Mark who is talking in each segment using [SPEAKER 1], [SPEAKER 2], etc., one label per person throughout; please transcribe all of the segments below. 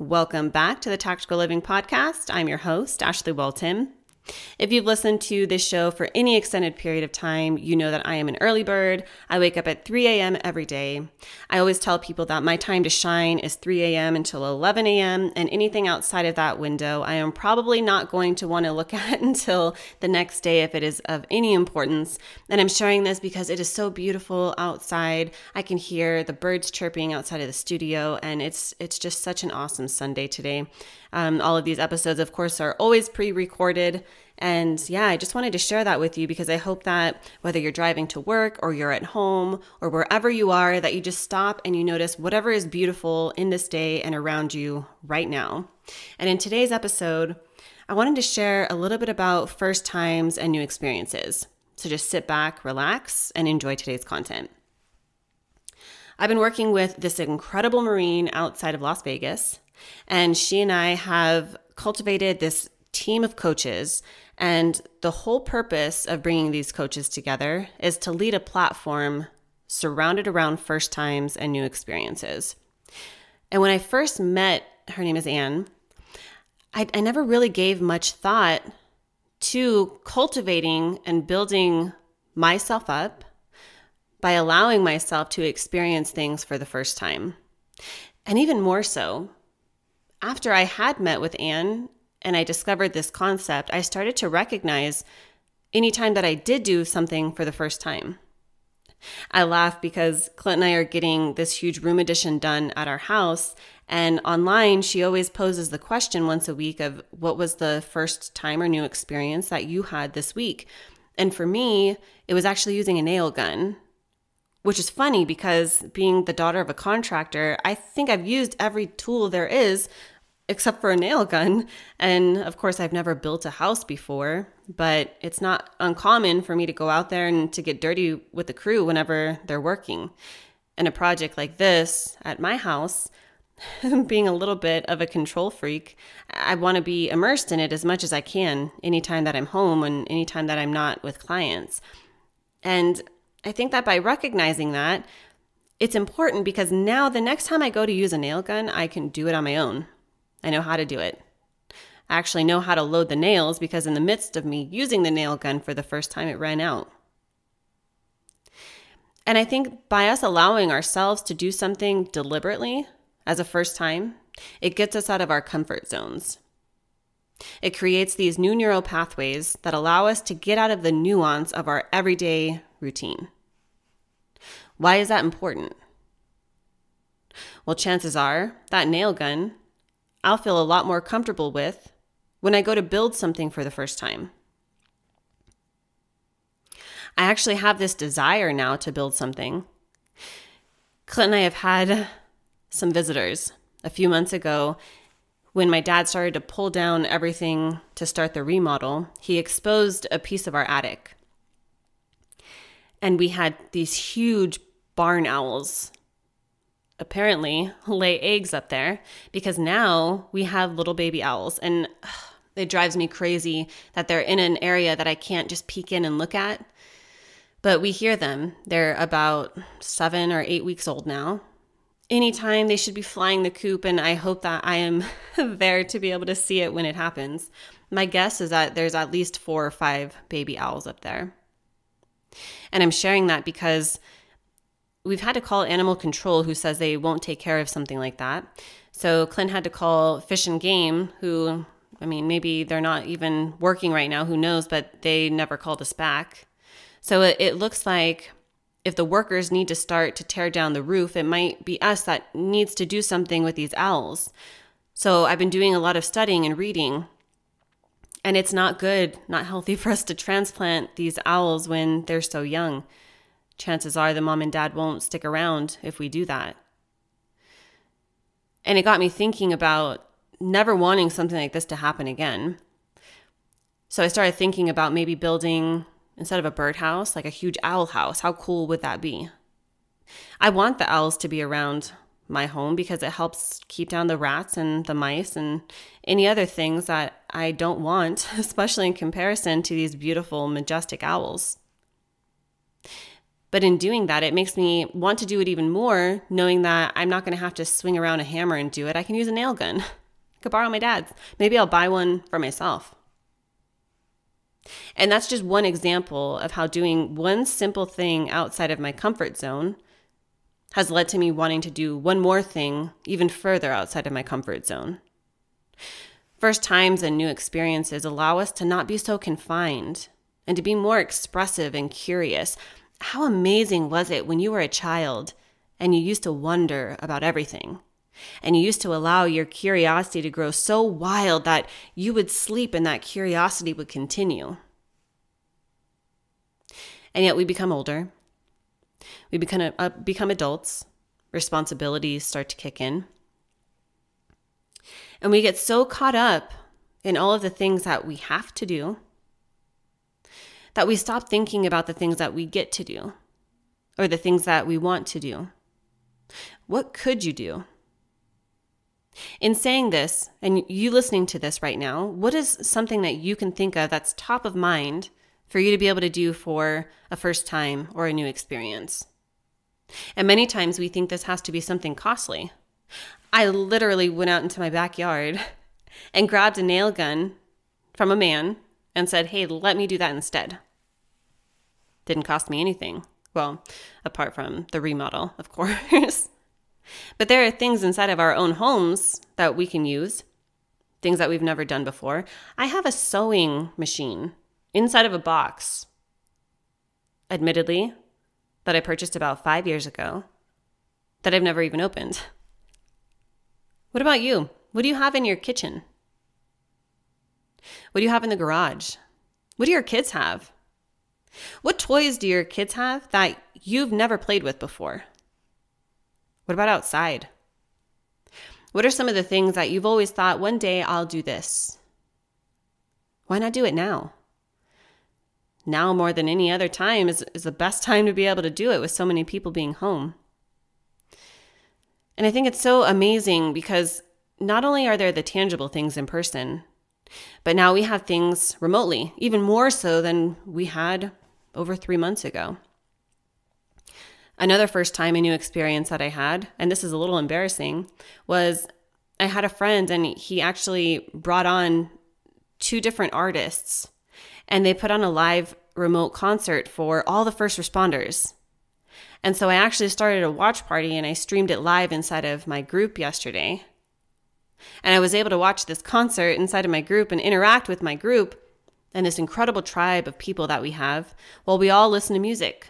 [SPEAKER 1] Welcome back to the Tactical Living Podcast. I'm your host, Ashlie Walton. If you've listened to this show for any extended period of time, you know that I am an early bird. I wake up at 3 a.m. every day. I always tell people that my time to shine is 3 a.m. until 11 a.m., and anything outside of that window, I am probably not going to want to look at until the next day if it is of any importance. And I'm sharing this because it is so beautiful outside. I can hear the birds chirping outside of the studio, and it's it's just such an awesome Sunday today. Um, all of these episodes, of course, are always pre recorded. And yeah, I just wanted to share that with you because I hope that whether you're driving to work or you're at home or wherever you are, that you just stop and you notice whatever is beautiful in this day and around you right now. And in today's episode, I wanted to share a little bit about first times and new experiences. So just sit back, relax, and enjoy today's content. I've been working with this incredible Marine outside of Las Vegas, and she and I have cultivated this team of coaches. And the whole purpose of bringing these coaches together is to lead a platform surrounded around first times and new experiences. And when I first met, her name is Anne, I, I never really gave much thought to cultivating and building myself up by allowing myself to experience things for the first time. And even more so, after I had met with Anne and I discovered this concept, I started to recognize anytime that I did do something for the first time. I laugh because Clint and I are getting this huge room addition done at our house. And online, she always poses the question once a week of what was the first time or new experience that you had this week? And for me, it was actually using a nail gun, which is funny because being the daughter of a contractor, I think I've used every tool there is except for a nail gun. And of course, I've never built a house before, but it's not uncommon for me to go out there and to get dirty with the crew whenever they're working. And a project like this at my house, being a little bit of a control freak, I want to be immersed in it as much as I can anytime that I'm home and anytime that I'm not with clients. And I think that by recognizing that, it's important because now the next time I go to use a nail gun, I can do it on my own. I know how to do it. I actually know how to load the nails because in the midst of me using the nail gun for the first time, it ran out. And I think by us allowing ourselves to do something deliberately as a first time, it gets us out of our comfort zones. It creates these new neural pathways that allow us to get out of the nuance of our everyday routine. Why is that important? Well, chances are that nail gun I'll feel a lot more comfortable with when I go to build something for the first time. I actually have this desire now to build something. Clint and I have had some visitors. A few months ago, when my dad started to pull down everything to start the remodel, he exposed a piece of our attic. And we had these huge barn owls apparently lay eggs up there because now we have little baby owls and it drives me crazy that they're in an area that I can't just peek in and look at. But we hear them. They're about seven or eight weeks old now. Anytime they should be flying the coop, and I hope that I am there to be able to see it when it happens. My guess is that there's at least four or five baby owls up there. And I'm sharing that because we've had to call animal control who says they won't take care of something like that. So Clint had to call Fish and Game, who, I mean, maybe they're not even working right now, who knows, but they never called us back. So it, it looks like if the workers need to start to tear down the roof, it might be us that needs to do something with these owls. So I've been doing a lot of studying and reading. And it's not good, not healthy for us to transplant these owls when they're so young chances are the mom and dad won't stick around if we do that. And it got me thinking about never wanting something like this to happen again. So I started thinking about maybe building, instead of a birdhouse, like a huge owl house. How cool would that be? I want the owls to be around my home because it helps keep down the rats and the mice and any other things that I don't want, especially in comparison to these beautiful, majestic owls. But in doing that, it makes me want to do it even more, knowing that I'm not going to have to swing around a hammer and do it. I can use a nail gun. I could borrow my dad's. Maybe I'll buy one for myself. And that's just one example of how doing one simple thing outside of my comfort zone has led to me wanting to do one more thing even further outside of my comfort zone. First times and new experiences allow us to not be so confined and to be more expressive and curious. How amazing was it when you were a child and you used to wonder about everything? And you used to allow your curiosity to grow so wild that you would sleep and that curiosity would continue. And yet we become older. We become, uh, become adults. Responsibilities start to kick in. And we get so caught up in all of the things that we have to do that we stop thinking about the things that we get to do or the things that we want to do. What could you do? In saying this, and you listening to this right now, what is something that you can think of that's top of mind for you to be able to do for a first time or a new experience? And many times we think this has to be something costly. I literally went out into my backyard and grabbed a nail gun from a man and said, Hey, let me do that instead. Didn't cost me anything. Well, apart from the remodel, of course. but there are things inside of our own homes that we can use, things that we've never done before. I have a sewing machine inside of a box, admittedly, that I purchased about five years ago that I've never even opened. What about you? What do you have in your kitchen? What do you have in the garage? What do your kids have? What toys do your kids have that you've never played with before? What about outside? What are some of the things that you've always thought, one day I'll do this? Why not do it now? Now, more than any other time, is, is the best time to be able to do it with so many people being home. And I think it's so amazing because not only are there the tangible things in person, but now we have things remotely, even more so than we had over three months ago. Another first time a new experience that I had, and this is a little embarrassing, was I had a friend and he actually brought on two different artists and they put on a live remote concert for all the first responders. And so I actually started a watch party and I streamed it live inside of my group yesterday. And I was able to watch this concert inside of my group and interact with my group and this incredible tribe of people that we have while we all listen to music.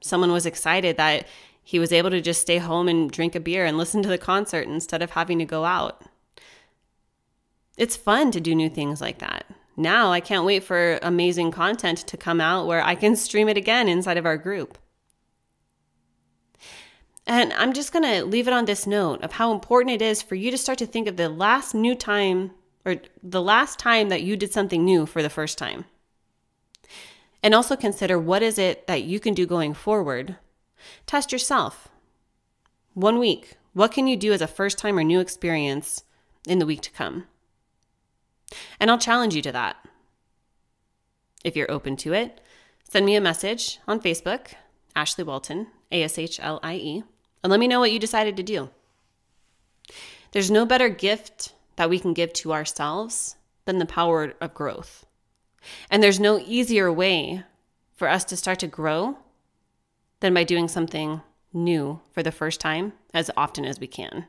[SPEAKER 1] Someone was excited that he was able to just stay home and drink a beer and listen to the concert instead of having to go out. It's fun to do new things like that. Now I can't wait for amazing content to come out where I can stream it again inside of our group. And I'm just going to leave it on this note of how important it is for you to start to think of the last new time or the last time that you did something new for the first time. And also consider what is it that you can do going forward. Test yourself. One week, what can you do as a first time or new experience in the week to come? And I'll challenge you to that. If you're open to it, send me a message on Facebook, Ashlie Walton, A S H L I E, and let me know what you decided to do. There's no better gift that we can give to ourselves than the power of growth. And there's no easier way for us to start to grow than by doing something new for the first time as often as we can.